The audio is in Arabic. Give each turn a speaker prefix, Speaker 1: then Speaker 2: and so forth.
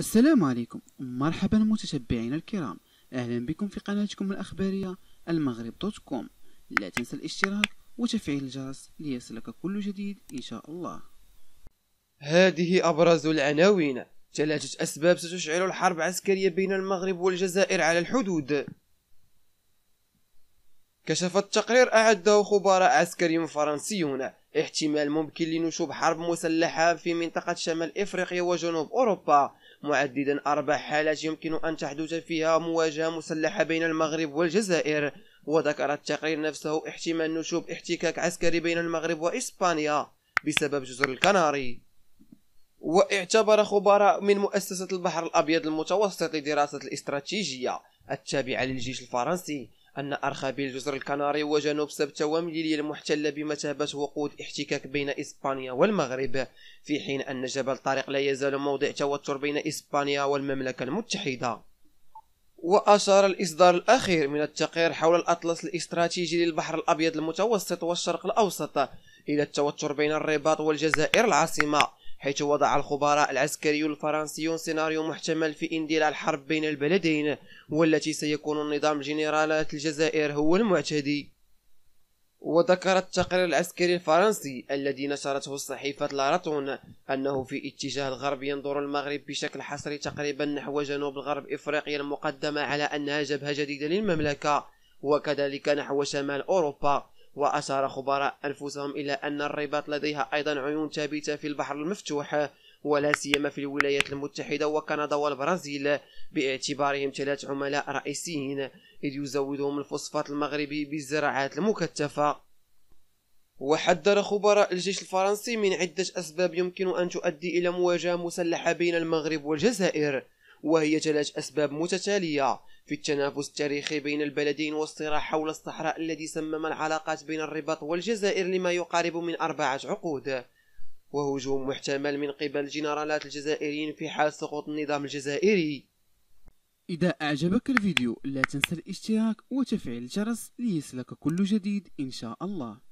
Speaker 1: السلام عليكم. مرحبا متتبعينا الكرام. أهلا بكم في قناتكم الأخبارية المغرب dot com. لا تنسى الاشتراك وتفعيل الجرس ليصلك كل جديد إن شاء الله.
Speaker 2: هذه أبرز العناوين. ثلاثة أسباب ستشعل الحرب عسكرية بين المغرب والجزائر على الحدود. كشف التقرير أعده خبراء عسكريون فرنسيون احتمال ممكن لنشوب حرب مسلحة في منطقة شمال إفريقيا وجنوب أوروبا. معددا أربع حالات يمكن أن تحدث فيها مواجهة مسلحة بين المغرب والجزائر. وذكر التقرير نفسه احتمال نشوب احتكاك عسكري بين المغرب وإسبانيا بسبب جزر الكناري. واعتبر خبراء من مؤسسة البحر الأبيض المتوسط لدراسة الاستراتيجية التابعة للجيش الفرنسي. أن أرخبيل جزر الكناري وجنوب سبتة ومليليا المحتلة بمثابة وقود احتكاك بين إسبانيا والمغرب في حين أن جبل طارق لا يزال موضع توتر بين إسبانيا والمملكة المتحدة. وأشار الإصدار الأخير من التقرير حول الأطلس الاستراتيجي للبحر الأبيض المتوسط والشرق الأوسط إلى التوتر بين الرباط والجزائر العاصمة. حيث وضع الخبراء العسكريون الفرنسيون سيناريو محتمل في اندلاع الحرب بين البلدين والتي سيكون النظام جنرالات الجزائر هو المعتدي. وذكر التقرير العسكري الفرنسي الذي نشرته الصحيفة لاراتون أنه في اتجاه الغرب ينظر المغرب بشكل حصري تقريبا نحو جنوب الغرب إفريقيا المقدمة على أنها جبهة جديدة للمملكة وكذلك نحو شمال أوروبا. وأشار خبراء أنفسهم إلى أن الرباط لديها أيضا عيون ثابتة في البحر المفتوح ولا سيما في الولايات المتحدة وكندا والبرازيل باعتبارهم ثلاث عملاء رئيسيين إذ يزودهم الفوسفات المغربي بالزراعات المكثفة. وحذر خبراء الجيش الفرنسي من عدة أسباب يمكن أن تؤدي إلى مواجهة مسلحة بين المغرب والجزائر وهي ثلاث أسباب متتالية. في التنافس التاريخي بين البلدين والصراع حول الصحراء الذي سمم العلاقات بين الرباط والجزائر لما يقارب من أربعة عقود. وهجوم محتمل من قبل الجنرالات الجزائريين في حال سقوط النظام الجزائري.
Speaker 1: إذا أعجبك الفيديو لا تنسى الاشتراك وتفعيل الجرس ليصلك كل جديد إن شاء الله.